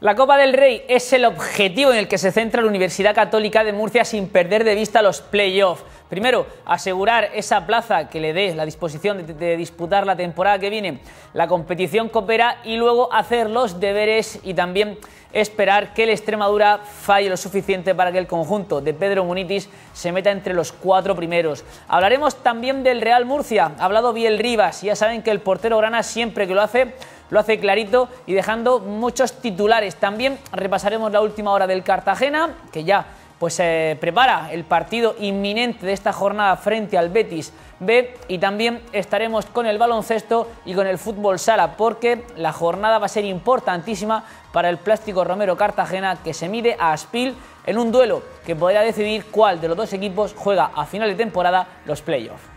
La Copa del Rey es el objetivo en el que se centra la Universidad Católica de Murcia sin perder de vista los playoffs. Primero, asegurar esa plaza que le dé la disposición de, disputar la temporada que viene la competición coopera y luego hacer los deberes y también esperar que el Extremadura falle lo suficiente para que el conjunto de Pedro Munitis se meta entre los cuatro primeros. Hablaremos también del Real Murcia, ha hablado Biel Rivas, ya saben que el portero Grana siempre que lo hace lo hace clarito y dejando muchos titulares. También repasaremos la última hora del Cartagena, que ya pues se prepara el partido inminente de esta jornada frente al Betis B y también estaremos con el baloncesto y con el fútbol sala porque la jornada va a ser importantísima para el Plástico Romero Cartagena que se mide a Aspil en un duelo que podría decidir cuál de los dos equipos juega a final de temporada los playoffs.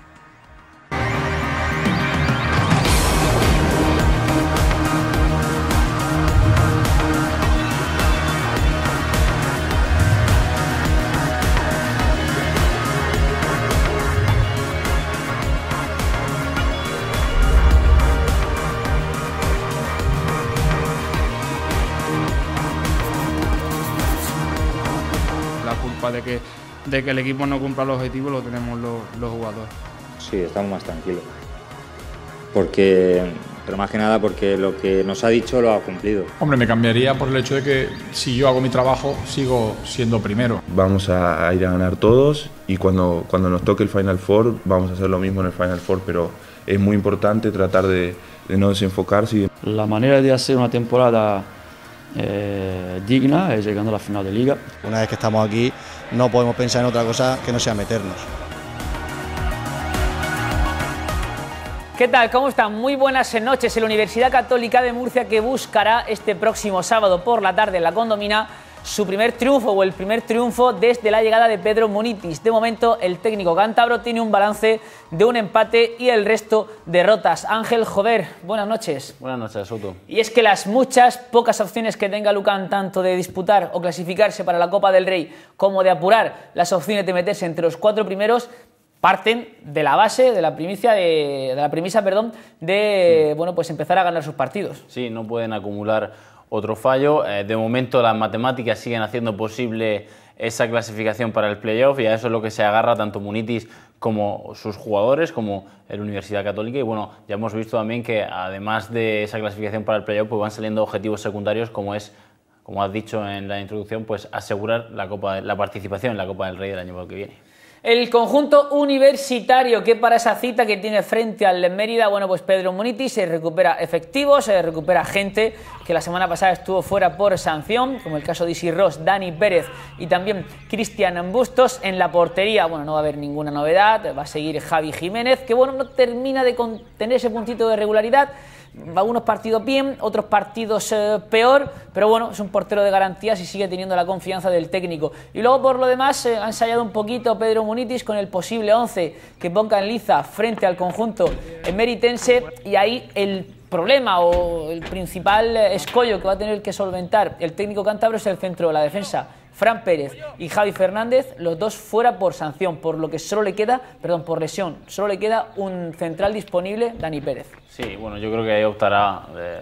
De que, de que el equipo no cumpla los objetivos lo tenemos los, jugadores. Sí, estamos más tranquilos. Porque, pero más que nada porque lo que nos ha dicho lo ha cumplido. Hombre, me cambiaría por el hecho de que si yo hago mi trabajo, sigo siendo primero. Vamos a, ir a ganar todos y cuando, cuando nos toque el Final Four, vamos a hacer lo mismo en el Final Four, pero es muy importante tratar de, de no desenfocarse. La manera de hacer una temporada eh, digna es llegando a la final de liga. Una vez que estamos aquí no podemos pensar en otra cosa que no sea meternos. ¿Qué tal? ¿Cómo están? Muy buenas noches. En la Universidad Católica de Murcia que buscará este próximo sábado por la tarde en la condomina su primer triunfo o el primer triunfo desde la llegada de Pedro Munitis. De momento, el técnico cántabro tiene un balance de un empate y el resto derrotas. Ángel Jover, buenas noches. Buenas noches, Soto. Y es que las muchas, pocas opciones que tenga Lucán, tanto de disputar o clasificarse para la Copa del Rey como de apurar las opciones de meterse entre los cuatro primeros, parten de la base, de la primicia, de, la premisa, perdón, de bueno, pues empezar a ganar sus partidos. Sí, no pueden acumular otro fallo. Eh, de momento las matemáticas siguen haciendo posible esa clasificación para el playoff y a eso es lo que se agarra tanto Munitis como sus jugadores, como el Universidad Católica. Y bueno, ya hemos visto también que además de esa clasificación para el playoff, pues van saliendo objetivos secundarios como es, como has dicho en la introducción, pues asegurar la, Copa, la participación en la Copa del Rey del año que viene. El conjunto universitario que para esa cita que tiene frente al Mérida, bueno, pues Pedro Muniti se recupera efectivos, se recupera gente que la semana pasada estuvo fuera por sanción, como el caso de Isi Ross, Dani Pérez y también Cristian Bustos en la portería. Bueno, no va a haber ninguna novedad, va a seguir Javi Jiménez, que bueno, no termina de tener ese puntito de regularidad algunos partidos bien, otros partidos eh, peor, pero bueno, es un portero de garantías y sigue teniendo la confianza del técnico. Y luego por lo demás eh, ha ensayado un poquito Pedro Munitis con el posible 11 que ponga en liza frente al conjunto meritense y ahí el problema o el principal escollo que va a tener que solventar el técnico cántabro es el centro de la defensa Fran Pérez y Javi Fernández, los dos fuera por sanción, por lo que solo le queda, perdón, por lesión, solo le queda un central disponible, Dani Pérez. Sí, bueno, yo creo que ahí optará, eh,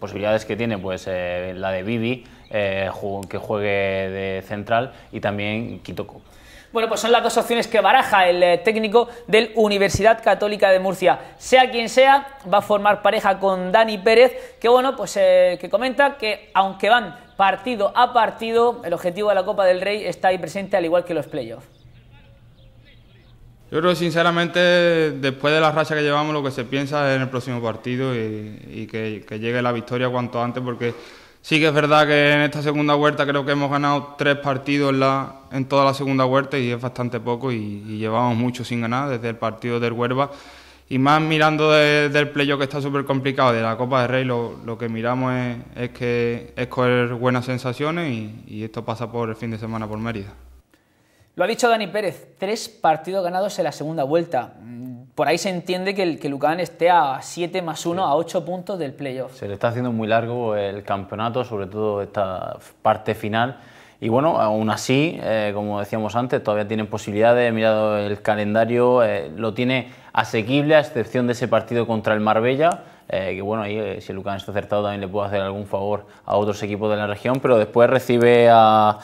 posibilidades que tiene, pues eh, la de Bibi, eh, que juegue de central, y también Kitoko. Bueno, pues son las dos opciones que baraja el técnico del Universidad Católica de Murcia. Sea quien sea, va a formar pareja con Dani Pérez, que bueno, pues que comenta que aunque van partido a partido, el objetivo de la Copa del Rey está ahí presente al igual que los playoffs. Yo creo sinceramente después de la racha que llevamos lo que se piensa es en el próximo partido y, que, llegue la victoria cuanto antes porque sí que es verdad que en esta segunda vuelta creo que hemos ganado tres partidos en, toda la segunda vuelta y es bastante poco y, y llevamos mucho sin ganar desde el partido del Huerva y más mirando del playoff que está súper complicado, de la Copa de Rey, lo, que miramos es, que es coger buenas sensaciones y, esto pasa por el fin de semana por Mérida. Lo ha dicho Dani Pérez, tres partidos ganados en la segunda vuelta. Por ahí se entiende que, el, que Lucán esté a 7 más 1, a 8 puntos del playoff. Se le está haciendo muy largo el campeonato, sobre todo esta parte final. Y bueno, aún así, eh, como decíamos antes, todavía tienen posibilidades, mirado el calendario, eh, lo tiene asequible a excepción de ese partido contra el Marbella, eh, que bueno, ahí si el Lucan está acertado también le puede hacer algún favor a otros equipos de la región, pero después recibe a,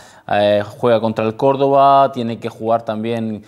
juega contra el Córdoba, tiene que jugar también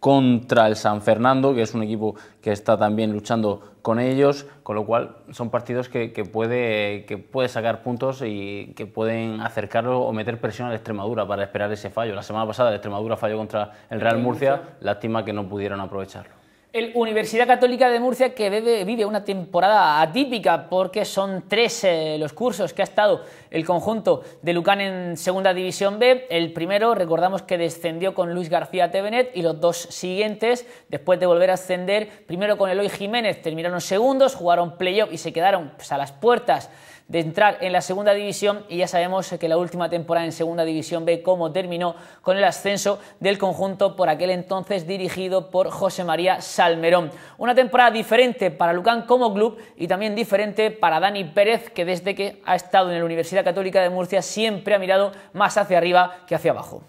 contra el San Fernando, que es un equipo que está también luchando con ellos, con lo cual son partidos que, que puede, que puede sacar puntos y que pueden acercarlo o meter presión a la Extremadura para esperar ese fallo. La semana pasada la Extremadura falló contra el Real Murcia, lástima que no pudieron aprovecharlo. El Universidad Católica de Murcia que vive, una temporada atípica porque son tres eh, los cursos que ha estado el conjunto de Lucán en Segunda División B. El primero, recordamos que descendió con Luis García Tevenet y los dos siguientes, después de volver a ascender, primero con Eloy Jiménez, terminaron segundos, jugaron playoff y se quedaron pues, a las puertas de entrar en la segunda división y ya sabemos que la última temporada en segunda división B cómo terminó con el ascenso del conjunto por aquel entonces dirigido por José María Salmerón. Una temporada diferente para Lucán como club y también diferente para Dani Pérez que desde que ha estado en la Universidad Católica de Murcia siempre ha mirado más hacia arriba que hacia abajo.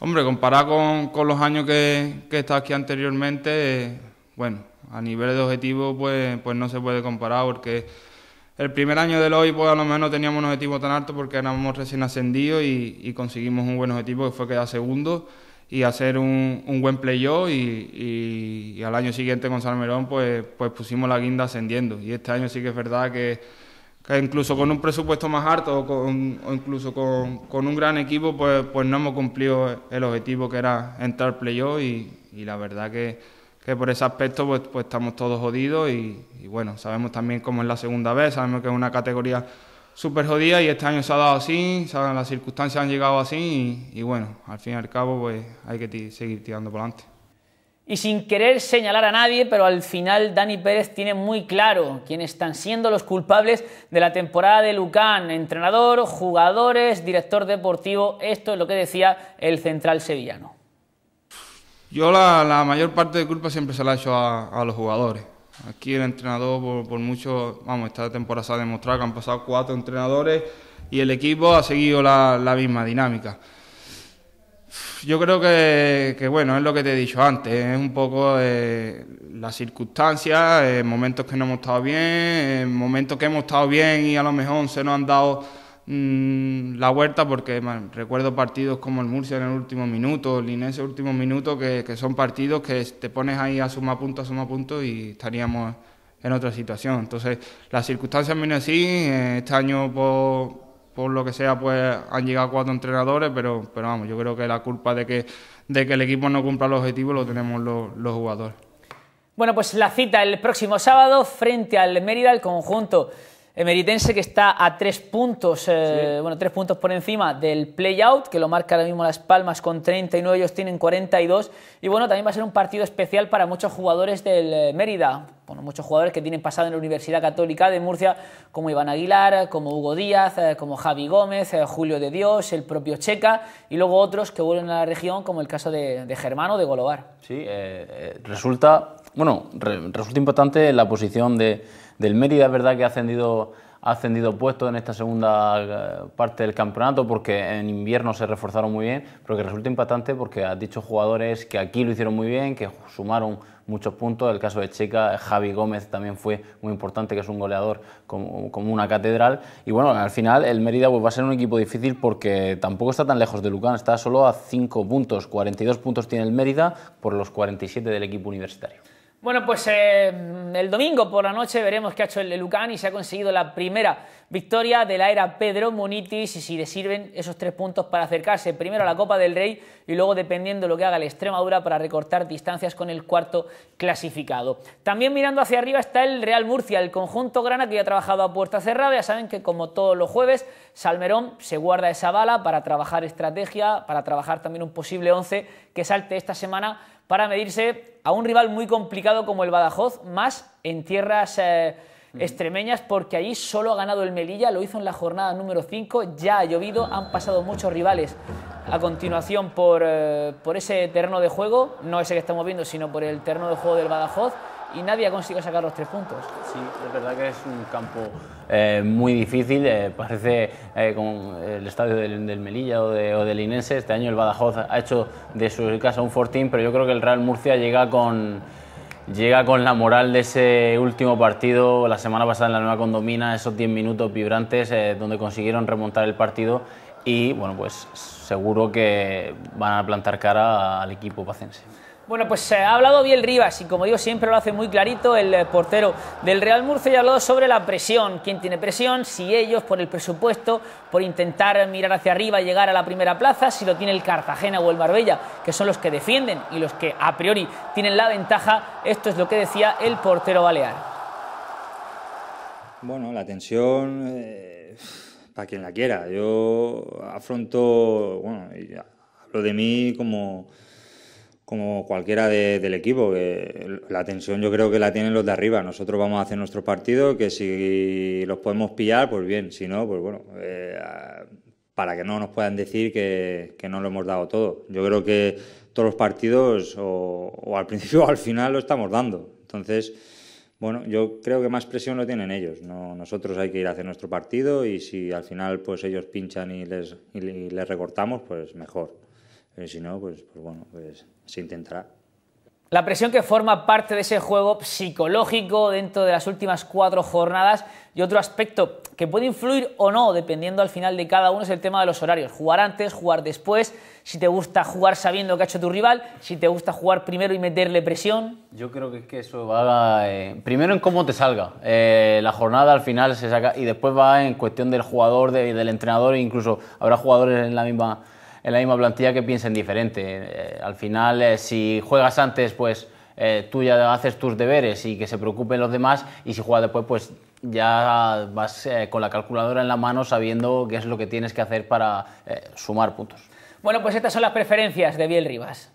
Hombre, comparado con, con los años que, que he estado aquí anteriormente, eh, bueno, a nivel de objetivo pues, pues no se puede comparar porque el primer año del hoy, pues a lo no teníamos un objetivo tan alto porque éramos recién ascendidos y, conseguimos un buen objetivo que fue quedar segundo y hacer un, buen playoff y, al año siguiente con Salmerón pues, pues pusimos la guinda ascendiendo. Y este año sí que es verdad que, incluso con un presupuesto más alto o, con, o incluso con, con, un gran equipo pues, pues no hemos cumplido el objetivo que era entrar playoff y la verdad que que por ese aspecto pues, pues estamos todos jodidos y, bueno, sabemos también cómo es la segunda vez, sabemos que es una categoría súper jodida y este año se ha dado así, las circunstancias han llegado así y, bueno, al fin y al cabo pues hay que seguir tirando por adelante. Y sin querer señalar a nadie, pero al final Dani Pérez tiene muy claro quiénes están siendo los culpables de la temporada de Lucán. Entrenador, jugadores, director deportivo, esto es lo que decía el central sevillano. Yo la, mayor parte de culpa siempre se la he hecho a, a los jugadores. Aquí el entrenador, por, por, mucho, vamos, esta temporada se ha demostrado que han pasado cuatro entrenadores y el equipo ha seguido la, la misma dinámica. Yo creo que, que, bueno, es lo que te he dicho antes, es un poco eh, las circunstancias, eh, momentos que no hemos estado bien, eh, momentos que hemos estado bien y a lo mejor se nos han dado mmm, la vuelta porque recuerdo partidos como el Murcia en el último minuto, el Inés en el último minuto, que, que, son partidos que te pones ahí a suma punto, a suma punto y estaríamos en otra situación. Entonces, las circunstancias vienen así, eh, este año por, por, lo que sea, pues han llegado cuatro entrenadores, pero, pero vamos, yo creo que la culpa de que, de que el equipo no cumpla los objetivos lo tenemos los, los jugadores. Bueno, pues la cita el próximo sábado frente al Mérida, el conjunto Emeritense que está a tres puntos, eh, sí. bueno, tres puntos por encima del play-out, que lo marca ahora mismo Las Palmas con 39, ellos tienen 42. Y bueno, también va a ser un partido especial para muchos jugadores del eh, Mérida. Bueno, muchos jugadores que tienen pasado en la Universidad Católica de Murcia, como Iván Aguilar, como Hugo Díaz, eh, como Javi Gómez, Julio de Dios, el propio Checa, y luego otros que vuelven a la región, como el caso de, de Germano de Golobar. Sí, eh, resulta, bueno, re, resulta importante la posición de del Mérida es verdad que ha ascendido, ha ascendido puesto en esta segunda eh, parte del campeonato porque en invierno se reforzaron muy bien, pero que resulta impactante porque has dicho jugadores que aquí lo hicieron muy bien, que sumaron muchos puntos. El caso de Checa, Javi Gómez también fue muy importante, que es un goleador como, como una catedral. Y bueno, al final el Mérida pues, va a ser un equipo difícil porque tampoco está tan lejos de Lucán, está solo a 5 puntos. 42 puntos tiene el Mérida por los 47 del equipo universitario. Bueno, pues eh, el domingo por la noche veremos qué ha hecho el Lucán y se ha conseguido la primera victoria de la era Pedro Munitis y si le sirven esos tres puntos para acercarse primero a la Copa del Rey y luego dependiendo de lo que haga la Extremadura para recortar distancias con el cuarto clasificado. También mirando hacia arriba está el Real Murcia, el conjunto grana que ya ha trabajado a puerta cerrada. Ya saben que como todos los jueves, Salmerón se guarda esa bala para trabajar estrategia, para trabajar también un posible 11 que salte esta semana para medirse a un rival muy complicado como el Badajoz, más en tierras eh, extremeñas, porque allí solo ha ganado el Melilla, lo hizo en la jornada número 5, ya ha llovido, han pasado muchos rivales a continuación por, eh, por ese terreno de juego, no ese que estamos viendo, sino por el terreno de juego del Badajoz, y nadie ha conseguido sacar los tres puntos. Sí, es verdad que es un campo eh, muy difícil, eh, parece eh, con el estadio del, Melilla o, de, o, del Inense, este año el Badajoz ha hecho de su casa un fortín, pero yo creo que el Real Murcia llega con llega con la moral de ese último partido la semana pasada en la Nueva Condomina, esos 10 minutos vibrantes eh, donde consiguieron remontar el partido y bueno, pues seguro que van a plantar cara al equipo pacense. Bueno, pues eh, ha hablado bien Rivas y como digo siempre lo hace muy clarito el eh, portero del Real Murcia y ha hablado sobre la presión. ¿Quién tiene presión? Si ellos, por el presupuesto, por intentar mirar hacia arriba y llegar a la primera plaza, si lo tiene el Cartagena o el Marbella, que son los que defienden y los que a priori tienen la ventaja. Esto es lo que decía el portero balear. Bueno, la tensión, eh, para quien la quiera. Yo afronto, bueno, hablo de mí como como cualquiera del equipo, que la tensión yo creo que la tienen los de arriba. Nosotros vamos a hacer nuestro partido, que si los podemos pillar, pues bien, si no, pues bueno, eh, para que no nos puedan decir que, no lo hemos dado todo. Yo creo que todos los partidos, o, al principio o al final, lo estamos dando. Entonces, bueno, yo creo que más presión lo tienen ellos. No, nosotros hay que ir a hacer nuestro partido y si al final pues ellos pinchan y les, y les recortamos, pues mejor. Pero si no, pues, pues bueno, pues se intentará. La presión que forma parte de ese juego psicológico dentro de las últimas cuatro jornadas y otro aspecto que puede influir o no, dependiendo al final de cada uno, es el tema de los horarios. Jugar antes, jugar después, si te gusta jugar sabiendo que ha hecho tu rival, si te gusta jugar primero y meterle presión. Yo creo que es que eso va eh, primero en cómo te salga. Eh, la jornada al final se saca y después va en cuestión del jugador, del entrenador e incluso habrá jugadores en la misma en la misma plantilla que piensen diferente. Eh, al final, eh, si juegas antes, pues eh, tú ya haces tus deberes y que se preocupen los demás, y si juegas después, pues ya vas con la calculadora en la mano sabiendo qué es lo que tienes que hacer para sumar puntos. Bueno, pues estas son las preferencias de Biel Rivas.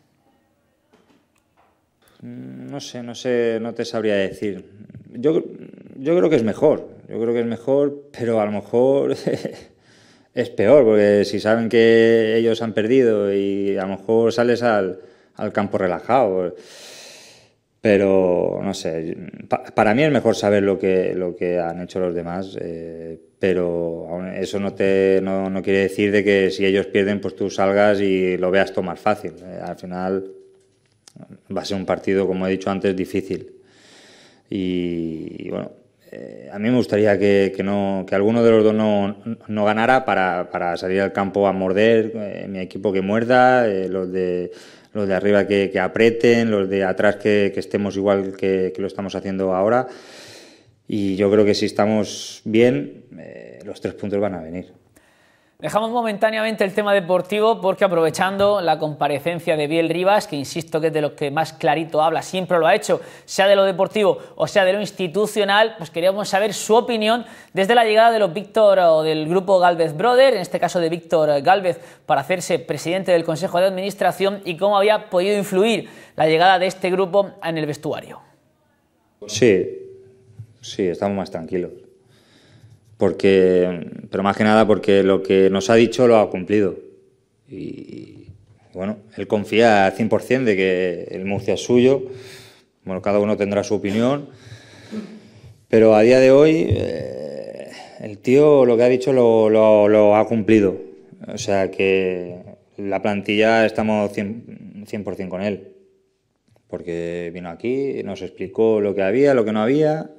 Mm, no sé, no sé, no te sabría decir. Yo, yo creo que es mejor, yo creo que es mejor, pero a lo mejor es peor, porque si saben que ellos han perdido y a lo mejor sales al, campo relajado. Pero no sé, para mí es mejor saber lo que, lo que han hecho los demás, eh, pero eso no, te, no, quiere decir de que si ellos pierden, pues tú salgas y lo veas todo más fácil. Eh, al final va a ser un partido, como he dicho antes, difícil. y bueno, eh, a mí me gustaría que, no, que alguno de los dos no, no ganara para, para, salir al campo a morder, eh, mi equipo que muerda, eh, los, de, los de arriba que, que aprieten, los de atrás que, que estemos igual que, que, lo estamos haciendo ahora. Y yo creo que si estamos bien, los tres puntos van a venir. Dejamos momentáneamente el tema deportivo porque aprovechando la comparecencia de Biel Rivas, que insisto que es de lo que más clarito habla, siempre lo ha hecho, sea de lo deportivo o sea de lo institucional, pues queríamos saber su opinión desde la llegada de los Víctor o del grupo Galvez Brothers, en este caso de Víctor Galvez, para hacerse presidente del Consejo de Administración y cómo había podido influir la llegada de este grupo en el vestuario. Sí, sí, estamos más tranquilos porque, pero más que nada porque lo que nos ha dicho lo ha cumplido. Y bueno, él confía al 100% de que el Murcia es suyo. Bueno, cada uno tendrá su opinión. Pero a día de hoy, eh, el tío lo que ha dicho lo, ha cumplido. O sea que la plantilla estamos 100%, 100 con él. Porque vino aquí, nos explicó lo que había, lo que no había,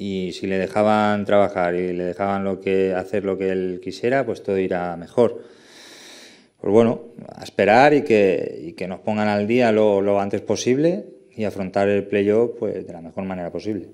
y si le dejaban trabajar y le dejaban lo que, hacer lo que él quisiera, pues todo irá mejor. Pues bueno, a esperar y que, y que nos pongan al día lo, lo antes posible y afrontar el playoff pues, de la mejor manera posible.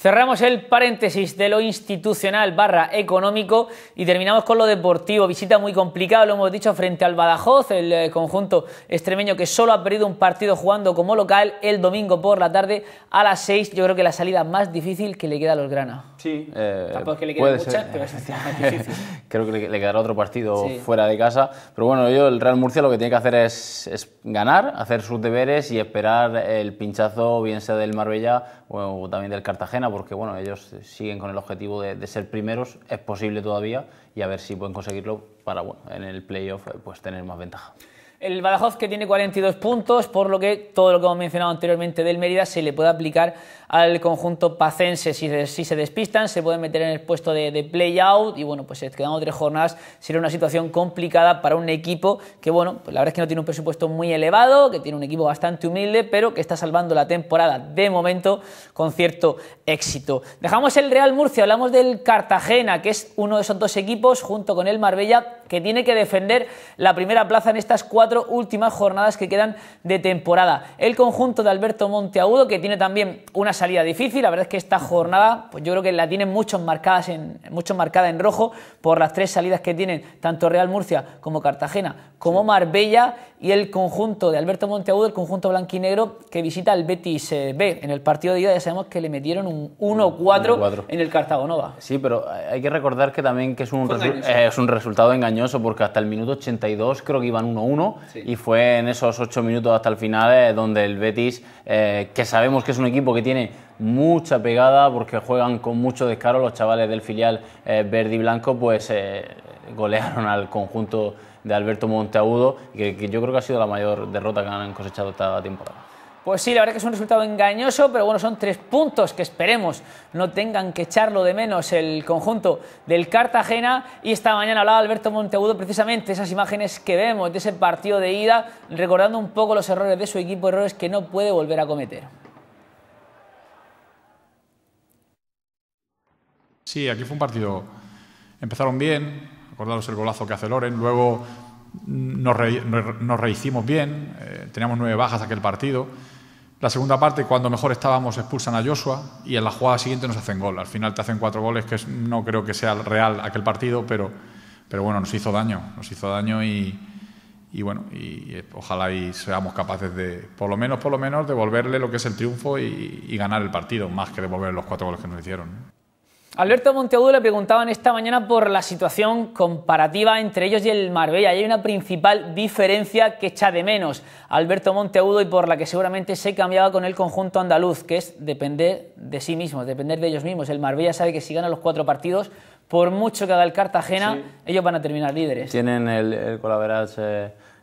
Cerramos el paréntesis de lo institucional barra económico y terminamos con lo deportivo. Visita muy complicada, lo hemos dicho, frente al Badajoz, el eh, conjunto extremeño que solo ha perdido un partido jugando como local el domingo por la tarde a las 6. Yo creo que la salida más difícil que le queda a los grana. Sí, eh, que le quede mucha, pero es difícil. creo que le, quedará otro partido fuera de casa. Pero bueno, yo el Real Murcia lo que tiene que hacer es, es ganar, hacer sus deberes y esperar el pinchazo, bien sea del Marbella o también del Cartagena, porque bueno, ellos siguen con el objetivo de, ser primeros, es posible todavía, y a ver si pueden conseguirlo para bueno, en el playoff eh, pues tener más ventaja. El Badajoz que tiene 42 puntos, por lo que todo lo que hemos mencionado anteriormente del Mérida se le puede aplicar al conjunto pacense. Si, se despistan, se pueden meter en el puesto de, play-out y bueno, pues quedando tres jornadas, sería una situación complicada para un equipo que, bueno, pues la verdad es que no tiene un presupuesto muy elevado, que tiene un equipo bastante humilde, pero que está salvando la temporada de momento con cierto éxito. Dejamos el Real Murcia, hablamos del Cartagena, que es uno de esos dos equipos, junto con el Marbella, que tiene que defender la primera plaza en estas cuatro últimas jornadas que quedan de temporada. El conjunto de Alberto Monteagudo, que tiene también una salida difícil, la verdad es que esta jornada, pues yo creo que la tienen muchos marcadas en, mucho marcada en rojo por las tres salidas que tienen tanto Real Murcia como Cartagena, como Marbella y el conjunto de Alberto Monteagudo, el conjunto blanquinegro que visita el Betis eh, B. En el partido de ida ya sabemos que le metieron un 1-4 en el Cartagonova. Sí, pero hay que recordar que también que es un, eh, es un resultado engañoso porque hasta el minuto 82 creo que iban 1-1 y fue en esos 8 minutos hasta el final eh, donde el Betis, que sabemos que es un equipo que tiene mucha pegada porque juegan con mucho descaro los chavales del filial verde y blanco, pues golearon al conjunto de Alberto Monteagudo, que, que yo creo que ha sido la mayor derrota que han cosechado esta temporada. Pues sí, la verdad que es un resultado engañoso, pero bueno, son tres puntos que esperemos no tengan que echarlo de menos el conjunto del Cartagena. Y esta mañana hablaba Alberto Monteagudo precisamente esas imágenes que vemos de ese partido de ida, recordando un poco los errores de su equipo, errores que no puede volver a cometer. Sí, aquí fue un partido. Empezaron bien, acordaros el golazo que hace Loren, luego nos, rehicimos bien, eh, teníamos nueve bajas aquel partido. La segunda parte, cuando mejor estábamos, expulsan a Joshua y en la jugada siguiente nos hacen gol. Al final te hacen cuatro goles, que no creo que sea real aquel partido, pero, pero bueno, nos hizo daño, nos hizo daño y, bueno, y, ojalá y seamos capaces de, por lo menos, por lo menos, devolverle lo que es el triunfo y, y ganar el partido, más que devolver los cuatro goles que nos hicieron. Alberto Monteagudo le preguntaban esta mañana por la situación comparativa entre ellos y el Marbella. Y hay una principal diferencia que echa de menos Alberto Monteagudo y por la que seguramente se cambiaba con el conjunto andaluz, que es depender de sí mismos, depender de ellos mismos. El Marbella sabe que si gana los cuatro partidos, por mucho que haga el Cartagena, ellos van a terminar líderes. Tienen el, el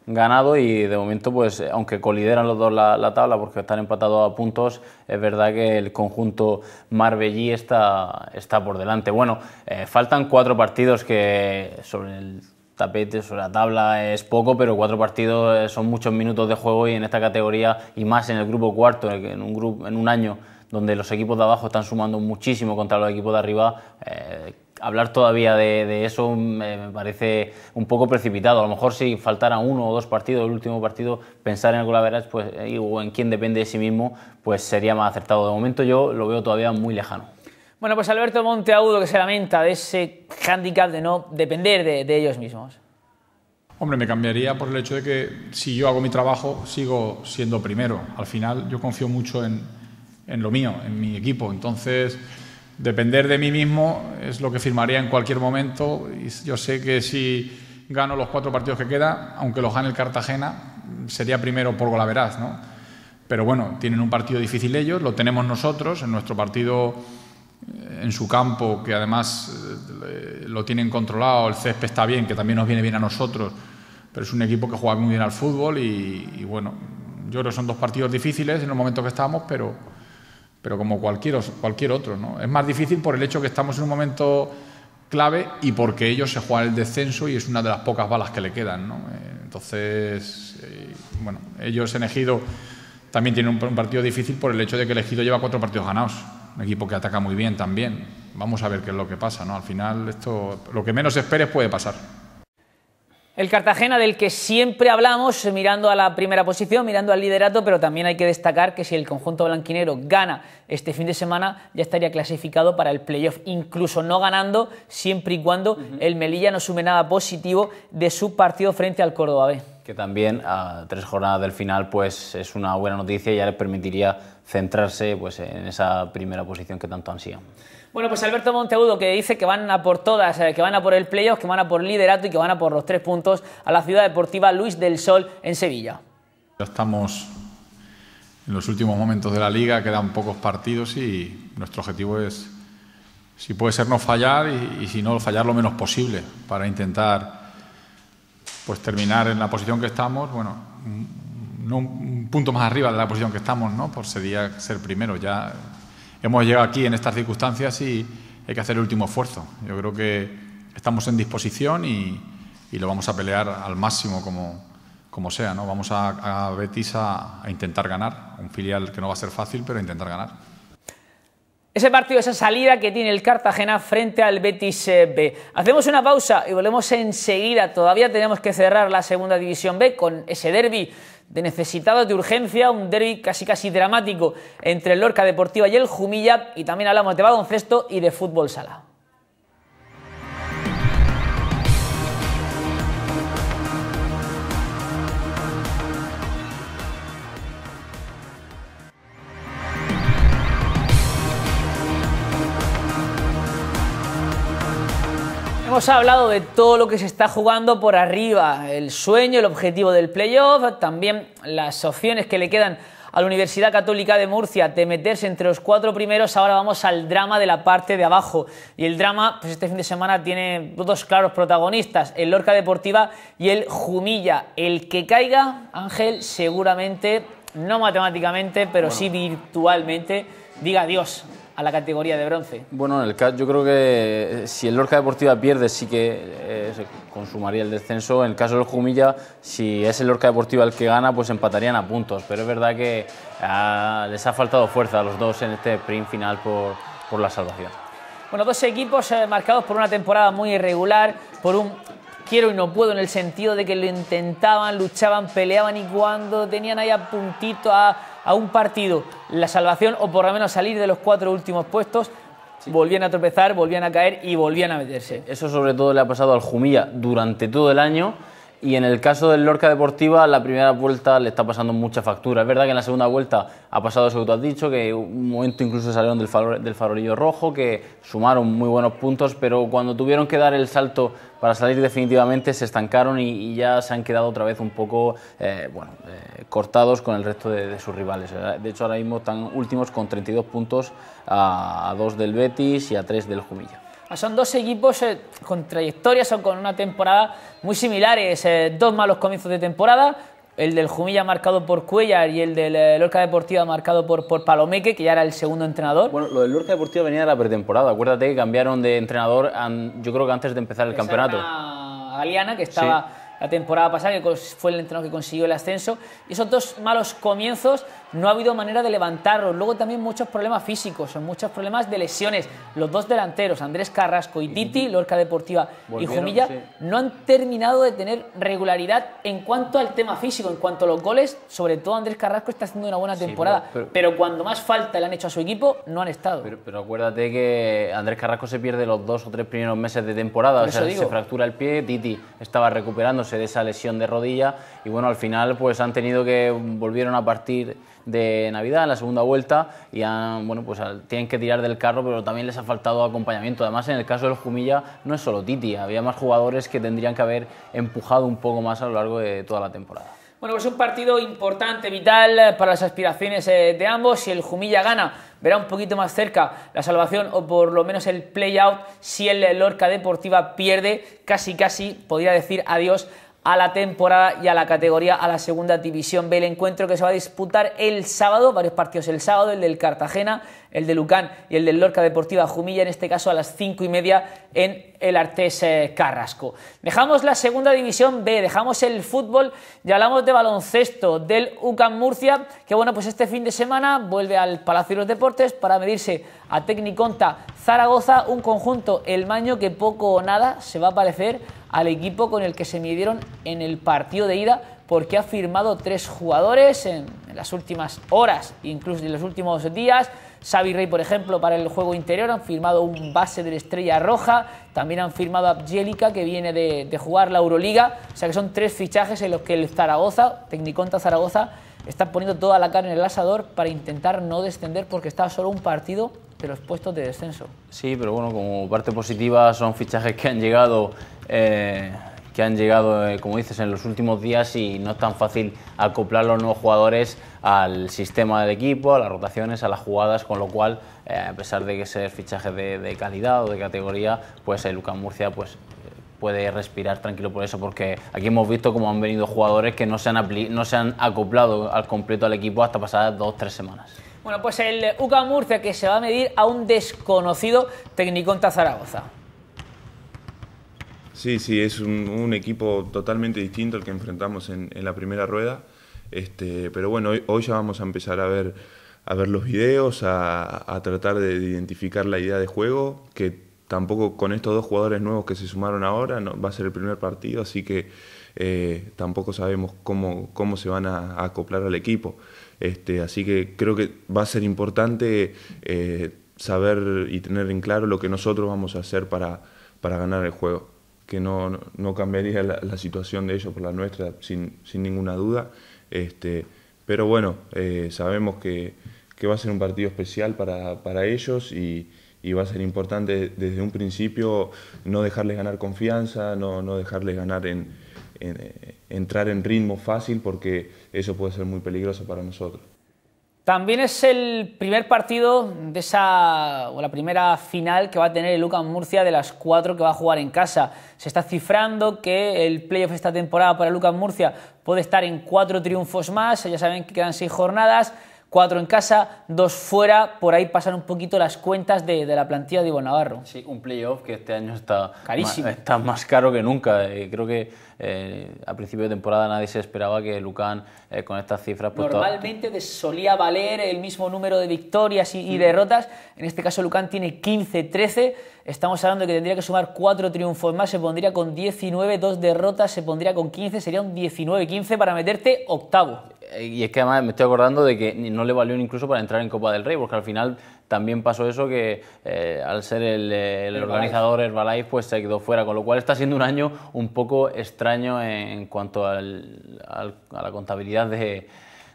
ganado y de momento, pues aunque colideran los dos la, tabla porque están empatados a puntos, es verdad que el conjunto marbellí está, está por delante. Bueno, eh, faltan cuatro partidos que sobre el tapete, sobre la tabla es poco, pero cuatro partidos eh, son muchos minutos de juego y en esta categoría y más en el grupo cuarto, en un, grupo, en un año donde los equipos de abajo están sumando muchísimo contra los equipos de arriba, eh, hablar todavía de, eso me, parece un poco precipitado. A lo mejor si faltara uno o dos partidos, el último partido, pensar en el golaveras pues, eh, o en quién depende de sí mismo, pues sería más acertado. De momento yo lo veo todavía muy lejano. Bueno, pues Alberto Monteagudo que se lamenta de ese hándicap de no depender de, ellos mismos. Hombre, me cambiaría por el hecho de que si yo hago mi trabajo, sigo siendo primero. Al final yo confío mucho en, en lo mío, en mi equipo. Entonces, depender de mí mismo es lo que firmaría en cualquier momento. Y yo sé que si gano los cuatro partidos que quedan, aunque los gane el Cartagena, sería primero por golaveras, ¿no? Pero bueno, tienen un partido difícil ellos, lo tenemos nosotros, en nuestro partido eh, en su campo, que además eh, lo tienen controlado, el césped está bien, que también nos viene bien a nosotros, pero es un equipo que juega muy bien al fútbol y, y bueno, yo creo que son dos partidos difíciles en el momento que estamos, pero pero como cualquier, cualquier otro. ¿no? Es más difícil por el hecho que estamos en un momento clave y porque ellos se juegan el descenso y es una de las pocas balas que le quedan. ¿no? Eh, entonces, eh, bueno, ellos en Ejido también tienen un, partido difícil por el hecho de que el lleva cuatro partidos ganados. Un equipo que ataca muy bien también. Vamos a ver qué es lo que pasa. ¿no? Al final, esto, lo que menos esperes puede pasar. El Cartagena del que siempre hablamos, mirando a la primera posición, mirando al liderato, pero también hay que destacar que si el conjunto blanquinero gana este fin de semana, ya estaría clasificado para el playoff, incluso no ganando, siempre y cuando el Melilla no sume nada positivo de su partido frente al Córdoba B. Que también a tres jornadas del final, pues es una buena noticia y ya le permitiría centrarse pues, en esa primera posición que tanto ansían. Bueno, pues Alberto Monteagudo que dice que van a por todas, eh, que van a por el playoff, que van a por liderato y que van a por los tres puntos a la ciudad deportiva Luis del Sol en Sevilla. Ya estamos en los últimos momentos de la liga, quedan pocos partidos y nuestro objetivo es, si puede ser, no fallar y, si no, fallar lo menos posible para intentar pues terminar en la posición que estamos, bueno, no un punto más arriba de la posición que estamos, ¿no? Por sería ser primero ya hemos llegado aquí en estas circunstancias y hay que hacer el último esfuerzo. Yo creo que estamos en disposición y, lo vamos a pelear al máximo como, como sea. ¿no? Vamos a, a Betis a, a intentar ganar, un filial que no va a ser fácil, pero a intentar ganar. Ese partido, esa salida que tiene el Cartagena frente al Betis eh, B. Hacemos una pausa y volvemos enseguida. Todavía tenemos que cerrar la segunda división B con ese derby de necesitados de urgencia, un derby casi casi dramático entre el Lorca Deportiva y el Jumilla. Y también hablamos de baloncesto y de fútbol sala. Hemos hablado de todo lo que se está jugando por arriba, el sueño, el objetivo del playoff, también las opciones que le quedan a la Universidad Católica de Murcia de meterse entre los cuatro primeros. Ahora vamos al drama de la parte de abajo. Y el drama, pues este fin de semana tiene dos claros protagonistas, el Lorca Deportiva y el Jumilla. El que caiga, Ángel, seguramente, no matemáticamente, pero sí virtualmente, diga adiós a la categoría de bronce. Bueno, en el caso, yo creo que eh, si el Lorca Deportiva pierde sí que eh, se consumaría el descenso. En el caso del Jumilla, si es el Lorca Deportiva el que gana, pues empatarían a puntos. Pero es verdad que ah, les ha faltado fuerza a los dos en este sprint final por, por la salvación. Bueno, dos equipos eh, marcados por una temporada muy irregular, por un quiero y no puedo en el sentido de que lo intentaban, luchaban, peleaban y cuando tenían ahí a puntito a, a un partido la salvación o por lo menos salir de los cuatro últimos puestos, volvían a tropezar, volvían a caer y volvían a meterse. Eso sobre todo le ha pasado al Jumilla durante todo el año y en el caso del Lorca Deportiva la primera vuelta le está pasando mucha factura. Es verdad que en la segunda vuelta ha pasado eso que tú has dicho, que un momento incluso salieron del, farol, del farolillo rojo, que sumaron muy buenos puntos, pero cuando tuvieron que dar el salto para salir definitivamente se estancaron y, ya se han quedado otra vez un poco eh, bueno, eh, cortados con el resto de, sus rivales. De hecho ahora mismo están últimos con 32 puntos a, a 2 del Betis y a 3 del Jumilla. Son dos equipos eh, con trayectorias o con una temporada muy similares. Eh, dos malos comienzos de temporada. El del Jumilla marcado por Cuellar y el del eh, Lorca Deportiva marcado por, por Palomeque, que ya era el segundo entrenador. Bueno, lo del Lorca Deportiva venía de la pretemporada. Acuérdate que cambiaron de entrenador, yo creo que antes de empezar el Esa campeonato. era Galeana, que estaba Sí. La temporada pasada, que fue el entrenador que consiguió el ascenso. Y esos dos malos comienzos no ha habido manera de levantarlos. Luego también muchos problemas físicos, son muchos problemas de lesiones. Los dos delanteros, Andrés Carrasco y Titi, Lorca Deportiva y Volvieron, Jumilla, sí. no han terminado de tener regularidad en cuanto al tema físico, en cuanto a los goles. Sobre todo Andrés Carrasco está haciendo una buena Sí, temporada. pero- pero, pero- cuando más falta le han hecho a su equipo, no han estado. Pero, pero acuérdate que Andrés Carrasco se pierde los dos o tres primeros meses de temporada, Por o sea, digo. se fractura el pie, Titi estaba recuperándose de esa lesión de rodilla y bueno, al final pues han tenido que volvieron a partir de Navidad en la segunda vuelta y han, bueno, pues tienen que tirar del carro, pero también les ha faltado acompañamiento. Además, en el caso del Jumilla no es solo Titi, había más jugadores que tendrían que haber empujado un poco más a lo largo de toda la temporada. Bueno, pues un partido importante, vital eh, para las aspiraciones eh, de ambos. Si el Jumilla gana, verá un poquito más cerca la salvación o por lo menos el play-out. Si el Lorca Deportiva pierde, casi casi podría decir adiós a la temporada y a la categoría, a la segunda división B. El encuentro que se va a disputar el sábado, varios partidos el sábado, el del Cartagena, el de Lucán y el del Lorca Deportiva Jumilla, en este caso a las cinco y media en el Artés eh, Carrasco. Dejamos la segunda división B, dejamos el fútbol y hablamos de baloncesto del UCAM Murcia, que bueno, pues este fin de semana vuelve al Palacio de los Deportes para medirse a Tecniconta Zaragoza, un conjunto el maño que poco o nada se va a parecer al equipo con el que se midieron en el partido de ida porque ha firmado tres jugadores en, en las últimas horas, incluso en los últimos días. Xavi Rey, por ejemplo, para el juego interior, han firmado un base de la Estrella Roja, también han firmado a Abjelica, que viene de, jugar la Euroliga, o sea que son tres fichajes en los que el Zaragoza, Tecniconta Zaragoza, está poniendo toda la carne en el asador para intentar no descender porque está solo un partido de los puestos de descenso. Sí, pero bueno, como parte positiva son fichajes que han llegado, eh, que han llegado, eh, como dices, en los últimos días y no es tan fácil acoplar los nuevos jugadores al sistema del equipo, a las rotaciones, a las jugadas, con lo cual, eh, a pesar de que ser fichajes de, de calidad o de categoría, pues el Lucas Murcia pues eh, puede respirar tranquilo por eso, porque aquí hemos visto cómo han venido jugadores que no se han, no se han acoplado al completo al equipo hasta pasadas dos o tres semanas. Bueno, pues el UCA Murcia que se va a medir a un desconocido técnico en Zaragoza. Sí, sí, es un, equipo totalmente distinto al que enfrentamos en, la primera rueda. Este, pero bueno, hoy, ya vamos a empezar a ver, a ver los videos, a, tratar de, identificar la idea de juego, que tampoco con estos dos jugadores nuevos que se sumaron ahora va a ser el primer partido, así que eh, tampoco sabemos cómo, cómo se van a acoplar al equipo. Este, así que creo que va a ser importante eh, saber y tener en claro lo que nosotros vamos a hacer para, para ganar el juego. Que no, no cambiaría la, situación de ellos por la nuestra, sin, sin ninguna duda. Este, pero bueno, eh, sabemos que, que, va a ser un partido especial para, para ellos y, y, va a ser importante desde un principio no dejarles ganar confianza, no, no dejarles ganar en, en, entrar en ritmo fácil porque eso puede ser muy peligroso para nosotros. También es el primer partido de esa, o la primera final que va a tener el Lucas Murcia de las cuatro que va a jugar en casa. Se está cifrando que el playoff esta temporada para Lucas Murcia puede estar en cuatro triunfos más, ya saben que quedan seis jornadas cuatro en casa, dos fuera, por ahí pasan un poquito las cuentas de, la plantilla de Ivo Navarro. Sí, un playoff que este año está, Carísimo. Más, está más caro que nunca. Eh, creo que eh, a principio de temporada nadie se esperaba que Lucan eh, con estas cifras... Pues, Normalmente solía valer el mismo número de victorias y, derrotas, en este caso Lucan tiene 15-13, estamos hablando de que tendría que sumar cuatro triunfos más, se pondría con 19, dos derrotas, se pondría con 15, sería un 19-15 para meterte octavo y es que además me estoy acordando de que no le valió incluso para entrar en Copa del Rey, porque al final también pasó eso que eh, al ser el, organizador Herbalife pues se quedó fuera, con lo cual está siendo un año un poco extraño en cuanto a la contabilidad de,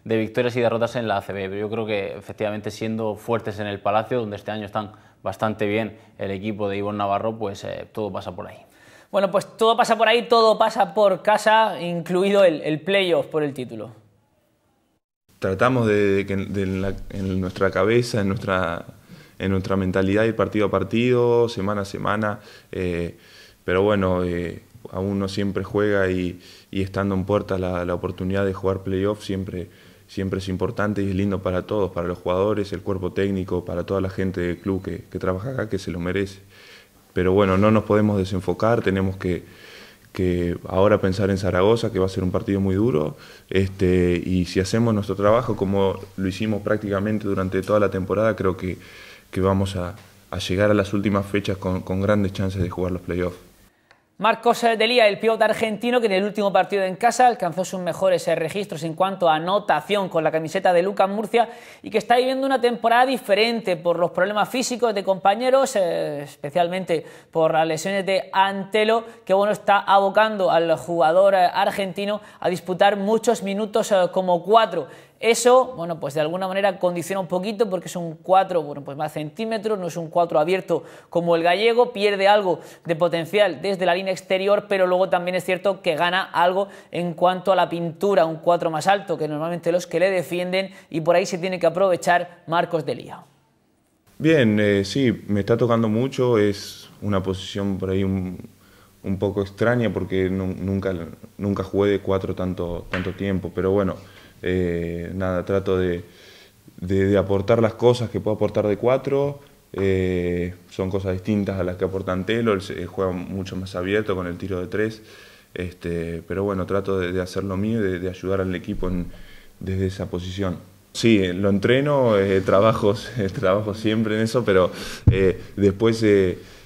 victorias y derrotas en la ACB, pero yo creo que efectivamente siendo fuertes en el Palacio, donde este año están bastante bien el equipo de Ivonne Navarro, pues eh, todo pasa por ahí. Bueno, pues todo pasa por ahí, todo pasa por casa, incluido el, el playoff por el título tratamos de, que en nuestra cabeza, en nuestra, en nuestra mentalidad, ir partido a partido, semana a semana, eh, pero bueno, eh, aún no siempre juega y, estando en puerta la, oportunidad de jugar playoff siempre, siempre es importante y es lindo para todos, para los jugadores, el cuerpo técnico, para toda la gente del club que trabaja acá, que se lo merece. Pero bueno, no nos podemos desenfocar, tenemos que que ahora pensar en Zaragoza, que va a ser un partido muy duro, este, y si hacemos nuestro trabajo como lo hicimos prácticamente durante toda la temporada, creo que, que vamos a, a, llegar a las últimas fechas con, con grandes chances de jugar los playoffs. Marcos Delía, el pivote argentino que en el último partido en casa alcanzó sus mejores eh, registros en cuanto a anotación con la camiseta de Lucas Murcia y que está viviendo una temporada diferente por los problemas físicos de compañeros, eh, especialmente por las lesiones de Antelo, que bueno, está abocando al jugador eh, argentino a disputar muchos minutos como cuatro. Eso, bueno, pues de alguna manera condiciona un poquito porque es un 4, bueno, pues más centímetros, no es un 4 abierto como el gallego, pierde algo de potencial desde la línea exterior, pero luego también es cierto que gana algo en cuanto a la pintura, un 4 más alto que normalmente los que le defienden y por ahí se tiene que aprovechar Marcos Delía. Bien, eh, sí, me está tocando mucho, es una posición por ahí un, poco extraña porque nunca, nunca jugué de 4 tanto, tanto tiempo, pero bueno eh, nada, trato de, aportar las cosas que puedo aportar de cuatro. Eh, son cosas distintas a las que aporta Antelo, él, juega mucho más abierto con el tiro de tres. Este, pero bueno, trato de, hacer lo mío y de, ayudar al equipo desde esa posición. Sí, lo entreno, eh, trabajo, trabajo siempre en eso, pero después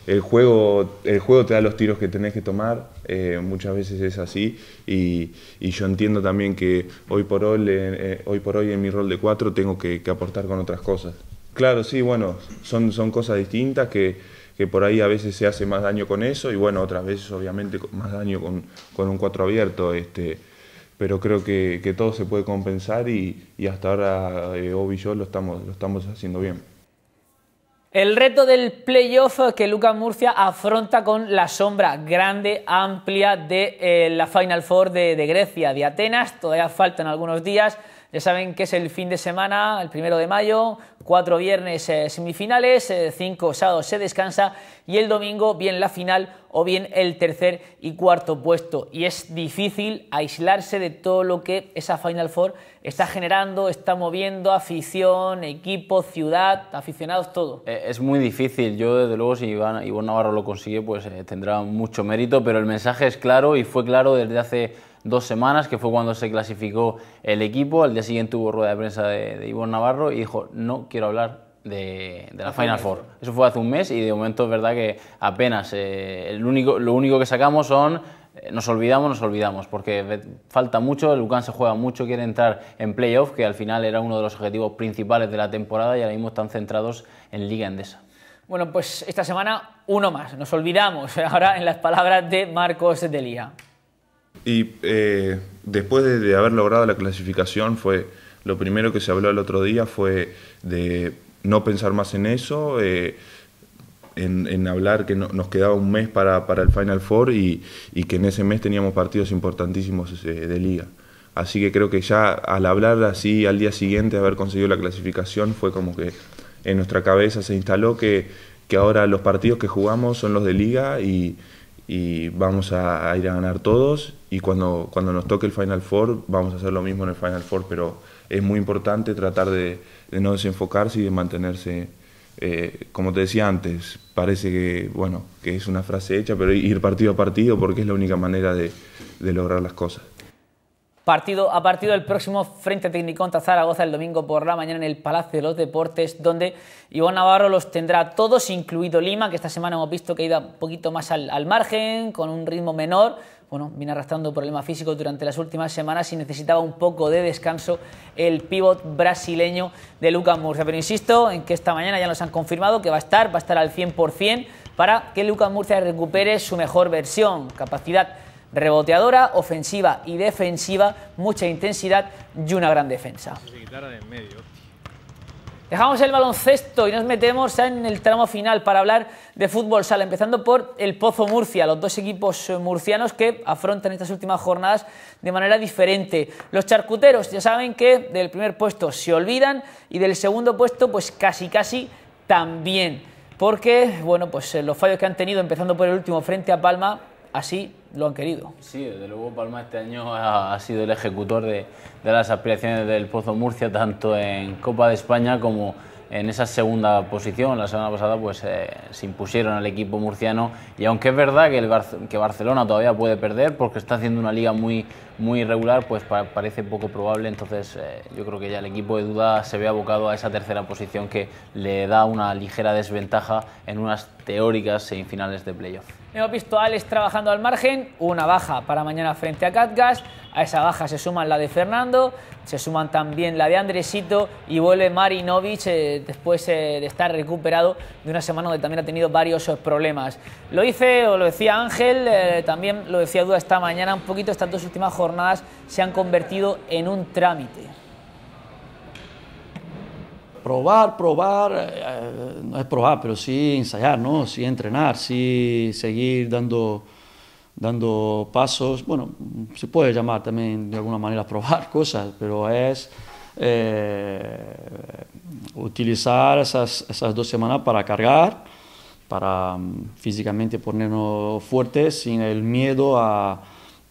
el juego, el juego te da los tiros que tenés que tomar, eh, muchas veces es así, y, yo entiendo también que hoy por hoy, eh, hoy por hoy en mi rol de cuatro tengo que, aportar con otras cosas. Claro, sí, bueno, son, son cosas distintas que, que, por ahí a veces se hace más daño con eso, y bueno, otras veces obviamente más daño con, con un cuatro abierto, este, pero creo que, que, todo se puede compensar y, y hasta ahora eh, Obi y yo lo estamos, lo estamos haciendo bien. El reto del playoff que Lucas Murcia afronta con la sombra grande, amplia de eh, la Final Four de, Grecia, de Atenas. Todavía faltan algunos días. Ya saben que es el fin de semana, el primero de mayo, cuatro viernes eh, semifinales, eh, cinco sábados se descansa y el domingo bien la final o bien el tercer y cuarto puesto. Y es difícil aislarse de todo lo que esa Final Four está generando, está moviendo, afición, equipo, ciudad, aficionados, todo. Eh, es muy difícil. Yo, desde luego, si Iván, Navarro lo consigue, pues tendrá mucho mérito, pero el mensaje es claro y fue claro desde hace dos semanas, que fue cuando se clasificó el equipo. Al día siguiente hubo rueda de prensa de, de Iván Navarro y dijo, no quiero hablar de, la Final Four. Eso fue hace un mes y de momento es verdad que apenas eh, el único, lo único que sacamos son eh, nos olvidamos, nos olvidamos, porque falta mucho, el Lucan se juega mucho, quiere entrar en playoff, que al final era uno de los objetivos principales de la temporada y ahora mismo están centrados en Liga Endesa. Bueno, pues esta semana uno más, nos olvidamos, ahora en las palabras de Marcos Delía. Y eh, después de, haber logrado la clasificación fue lo primero que se habló el otro día fue de no pensar más en eso, eh, en, hablar que nos quedaba un mes para, el Final Four y, que en ese mes teníamos partidos importantísimos eh, de liga. Así que creo que ya al hablar así al día siguiente haber conseguido la clasificación fue como que en nuestra cabeza se instaló que, que ahora los partidos que jugamos son los de liga y, vamos a, ir a ganar todos y cuando, cuando nos toque el Final Four vamos a hacer lo mismo en el Final Four, pero es muy importante tratar de, de no desenfocarse y de mantenerse, eh, como te decía antes, parece que, bueno, que es una frase hecha, pero ir partido a partido porque es la única manera de, de lograr las cosas. Partido a partido el próximo Frente Técnico contra Zaragoza el domingo por la mañana en el Palacio de los Deportes, donde Iván Navarro los tendrá todos, incluido Lima, que esta semana hemos visto que ha ido un poquito más al, al margen, con un ritmo menor, bueno, viene arrastrando problemas físicos durante las últimas semanas y necesitaba un poco de descanso el pívot brasileño de Lucas Murcia. Pero insisto en que esta mañana ya nos han confirmado que va a estar, va a estar al 100% para que Lucas Murcia recupere su mejor versión, capacidad reboteadora, ofensiva y defensiva, mucha intensidad y una gran defensa. Dejamos el baloncesto y nos metemos en el tramo final para hablar de fútbol sala, empezando por el Pozo Murcia, los dos equipos murcianos que afrontan estas últimas jornadas de manera diferente. Los charcuteros ya saben que del primer puesto se olvidan y del segundo puesto pues casi casi también, porque bueno, pues los fallos que han tenido empezando por el último frente a Palma así lo han querido. Sí, desde luego Palma este año ha, sido el ejecutor de, de, las aspiraciones del Pozo Murcia, tanto en Copa de España como en esa segunda posición. La semana pasada pues eh, se impusieron al equipo murciano y aunque es verdad que, el que Barcelona todavía puede perder porque está haciendo una liga muy, muy irregular, pues pa parece poco probable. Entonces eh, yo creo que ya el equipo de duda se ve abocado a esa tercera posición que le da una ligera desventaja en unas teóricas semifinales de playoff. Hemos visto a Alex trabajando al margen, una baja para mañana frente a Catgas. A esa baja se suman la de Fernando, se suman también la de Andresito y vuelve Marinovic eh, después eh, de estar recuperado de una semana donde también ha tenido varios eh, problemas. Lo hice, o lo decía Ángel, también lo decía Duda esta mañana, un poquito estas dos últimas jornadas se han convertido en un trámite probar, probar, eh, no es probar, pero sí ensayar, ¿no? Sí entrenar, sí seguir dando, dando pasos. Bueno, se puede llamar también de alguna manera probar cosas, pero es eh, utilizar esas, esas dos semanas para cargar, para um, físicamente ponernos fuertes sin el miedo a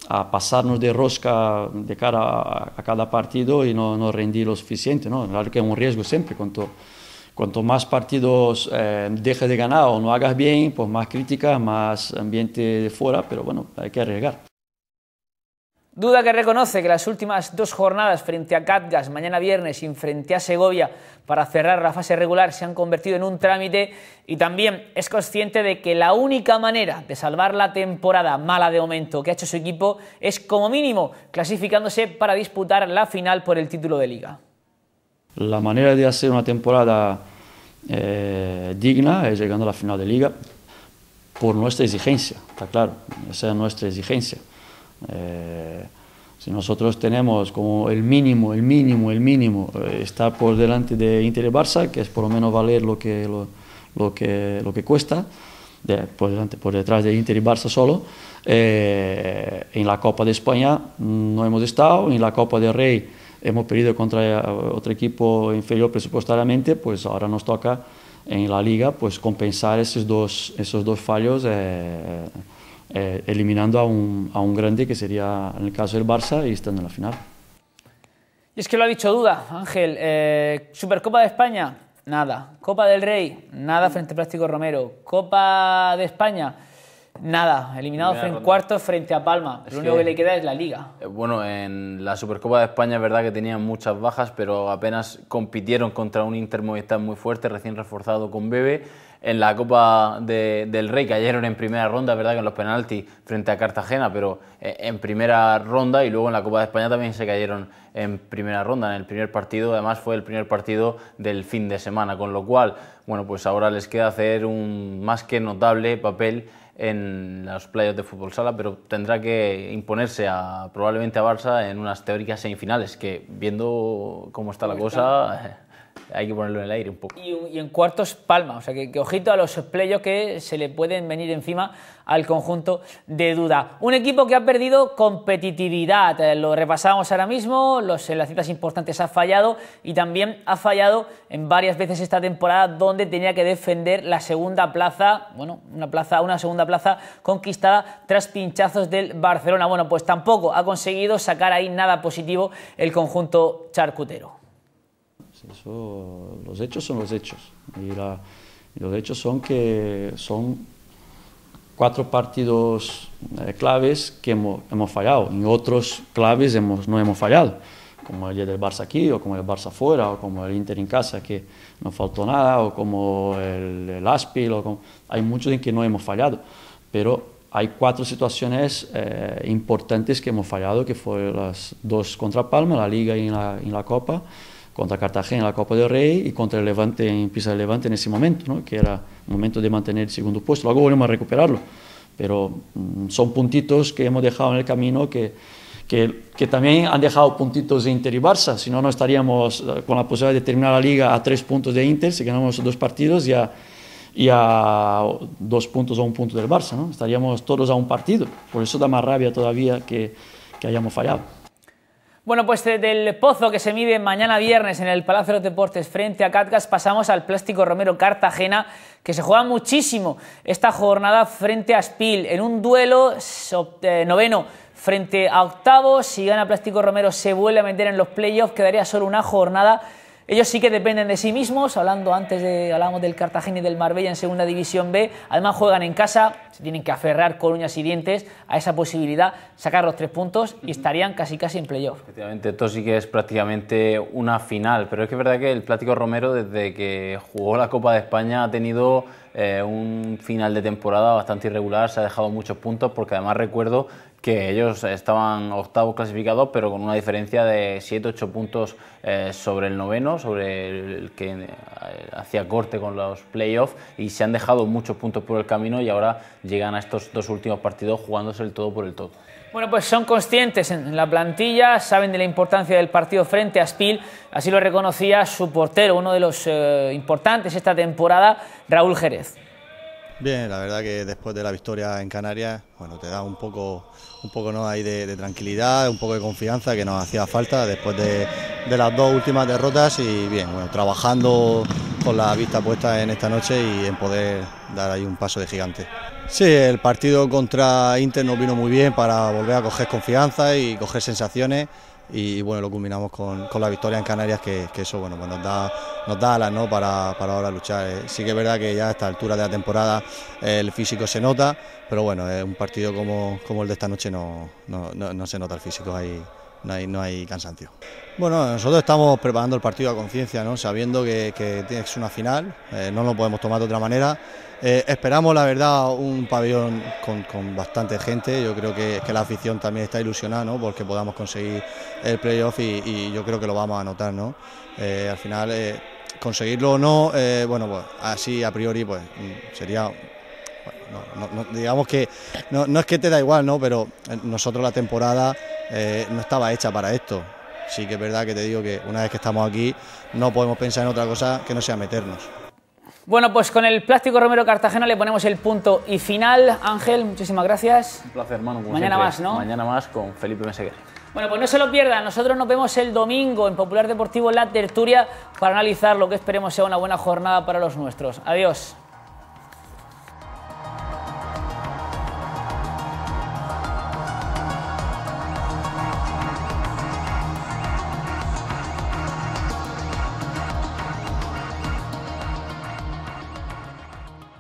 a pasarnos de rosca de cara a, cada partido y no, no, rendir lo suficiente. ¿no? Claro que es un riesgo siempre. Cuanto, cuanto más partidos eh, dejes de ganar o no hagas bien, pues más críticas, más ambiente de fuera, pero bueno, hay que arriesgar. Duda que reconoce que las últimas dos jornadas frente a Catgas, mañana viernes y frente a Segovia para cerrar la fase regular se han convertido en un trámite y también es consciente de que la única manera de salvar la temporada mala de momento que ha hecho su equipo es como mínimo clasificándose para disputar la final por el título de liga. La manera de hacer una temporada eh, digna es llegando a la final de liga por nuestra exigencia, está claro, esa es nuestra exigencia. Eh, si nosotros tenemos como el mínimo, el mínimo, el mínimo, eh, estar por delante de Inter y Barça, que es por lo menos valer lo que, lo, lo que, lo que cuesta, de, por, delante, por detrás de Inter y Barça solo, eh, en la Copa de España no hemos estado, en la Copa de Rey hemos perdido contra otro equipo inferior presupuestariamente, pues ahora nos toca en la liga pues compensar esos dos, esos dos fallos. Eh, eh, eliminando a un, a un grande que sería en el caso del Barça y estando en la final. Y es que lo ha dicho Duda, Ángel. eh, Supercopa de España, nada. Copa del Rey, nada frente a Plástico Romero. Copa de España, nada. Eliminado en cuartos frente a Palma. Es lo único que- que le queda es la Liga. Eh, Bueno, en la Supercopa de España es verdad que tenían muchas bajas, pero apenas compitieron contra un Inter Movistar muy fuerte, recién reforzado con Bebe. En la Copa de- del Rey cayeron en primera ronda, verdad que en los penaltis frente a Cartagena, pero eh, en primera ronda y luego en la Copa de España también se cayeron en primera ronda, en el primer partido, además fue el primer partido del fin de semana, con lo cual, bueno, pues ahora les queda hacer un más que notable papel en los playoffs de fútbol sala, pero tendrá que imponerse a, probablemente a Barça en unas teóricas semifinales, que viendo cómo está la cosa, eh, hay que ponerlo en el aire un poco. Y, en cuartos Palma. O sea que, ojito a los playos que se le pueden venir encima al conjunto de Duda. Un equipo que ha perdido competitividad. eh, lo repasamos ahora mismo. Los, en las citas importantes ha fallado y también ha fallado en varias veces esta temporada donde tenía que defender la segunda plaza. Bueno, una, plaza, una segunda plaza conquistada tras pinchazos del Barcelona. Bueno, pues tampoco ha conseguido sacar ahí nada positivo el conjunto charcutero. Eso, los hechos son los hechos. Y, la- y los hechos son que son cuatro partidos eh, claves que hemos, hemos fallado. En otros claves hemos, no hemos fallado. Como el día del Barça aquí, o como el Barça fuera, o como el Inter en casa, que no faltó nada, o como el, el Aspil. O como- hay muchos en que no hemos fallado. Pero hay cuatro situaciones eh, importantes que hemos fallado, que fueron las dos contra Palma, la Liga y la, en la Copa, contra Cartagena en la Copa del Rey y contra el Levante en Pisa del Levante en ese momento, ¿no? que era momento de mantener el segundo puesto. Luego volvemos a recuperarlo, pero mm, son puntitos que hemos dejado en el camino que, que, que también han dejado puntitos de Inter y Barça, si no, no estaríamos eh, con la posibilidad de terminar la liga a tres puntos de Inter, si ganamos dos partidos y a, y a dos puntos o un punto del Barça, ¿no? estaríamos todos a un partido, por eso da más rabia todavía que, que hayamos fallado. Bueno, pues de- del pozo que se mide mañana viernes en el Palacio de los Deportes frente a Catgas pasamos al Plástico Romero Cartagena, que se juega muchísimo esta jornada frente a Spil en un duelo eh, noveno frente a octavo. Si gana Plástico Romero se vuelve a meter en los playoffs, quedaría solo una jornada. Ellos sí que dependen de sí mismos, hablando antes de hablábamos del Cartagena y del Marbella en Segunda División B. Además juegan en casa, se tienen que aferrar con uñas y dientes a esa posibilidad, sacar los tres puntos y estarían casi casi en playoff. Efectivamente, esto sí que es prácticamente una final, pero es que es verdad que el Plático Romero desde que jugó la Copa de España ha tenido eh, un final de temporada bastante irregular, se ha dejado muchos puntos porque además recuerdo que ellos estaban octavos clasificados pero con una diferencia de 7-8 puntos eh, sobre el noveno, sobre el que eh, hacía corte con los playoffs y se han dejado muchos puntos por el camino y ahora llegan a estos dos últimos partidos jugándose el todo por el todo. Bueno, pues son conscientes en la plantilla, saben de la importancia del partido frente a Spil, así lo reconocía su portero, uno de los eh, importantes esta temporada, Raúl Jerez. Bien, la verdad que después de la victoria en Canarias, bueno, te da un poco, un poco ¿no? ahí de, de tranquilidad, un poco de confianza que nos hacía falta después de, de las dos últimas derrotas y bien, bueno, trabajando con la vista puesta en esta noche y en poder dar ahí un paso de gigante. Sí, el partido contra Inter nos vino muy bien para volver a coger confianza y coger sensaciones y bueno, lo culminamos con, con la victoria en Canarias, que, que eso bueno, pues nos da, nos da alas ¿no? para, para ahora luchar. Eh, Sí que es verdad que ya a esta altura de la temporada eh, el físico se nota, pero bueno, es un partido como, como el de esta noche no, no, no- se nota el físico, hay, no, hay, no hay cansancio. Bueno, nosotros estamos preparando el partido a conciencia, ¿no? sabiendo que, que ser una final, eh, no lo podemos tomar de otra manera. Eh, esperamos, la verdad, un pabellón con, con bastante gente. Yo creo que, que la afición también está ilusionada ¿no? porque podamos conseguir el playoff y, y yo creo que lo vamos a notar. ¿no? Eh, al final, conseguirlo o no, bueno, pues así a priori pues mm, sería no- no- no- digamos que no, no es que te da igual, ¿no? Pero eh, nosotros la temporada eh, no estaba hecha para esto. Sí que es verdad que te digo que una vez que estamos aquí no podemos pensar en otra cosa que no sea meternos. Bueno, pues con el Plástico Romero Cartagena le ponemos el punto y final. Ángel, muchísimas gracias. Un placer, hermano. Mañana siempre. más, ¿no? Mañana más con Felipe Meseguer. Bueno, pues no se lo pierdan. Nosotros nos vemos el domingo en Popular Deportivo La Tertulia para analizar lo que esperemos sea una buena jornada para los nuestros. Adiós.